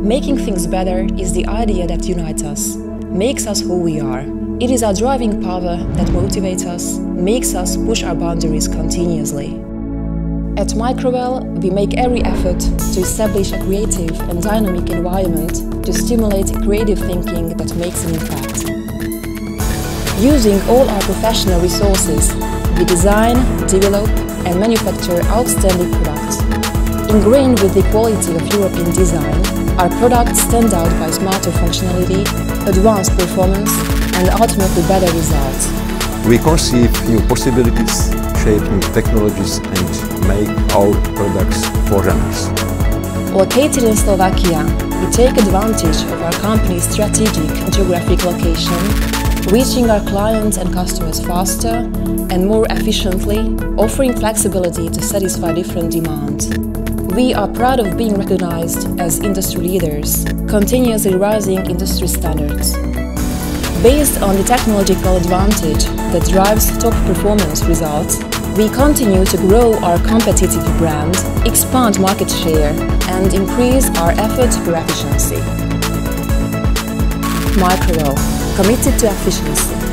Making things better is the idea that unites us, makes us who we are. It is our driving power that motivates us, makes us push our boundaries continuously. At Microwell, we make every effort to establish a creative and dynamic environment to stimulate creative thinking that makes an impact. Using all our professional resources, we design, develop and manufacture outstanding products. Ingrained with the quality of European design, our products stand out by smarter functionality, advanced performance and ultimately better results. We conceive new possibilities, shape new technologies and make our products for runners. Located in Slovakia, we take advantage of our company's strategic geographic location, reaching our clients and customers faster and more efficiently, offering flexibility to satisfy different demands. We are proud of being recognized as industry leaders, continuously rising industry standards. Based on the technological advantage that drives top performance results, we continue to grow our competitive brand, expand market share, and increase our efforts for efficiency. Microwell, committed to efficiency.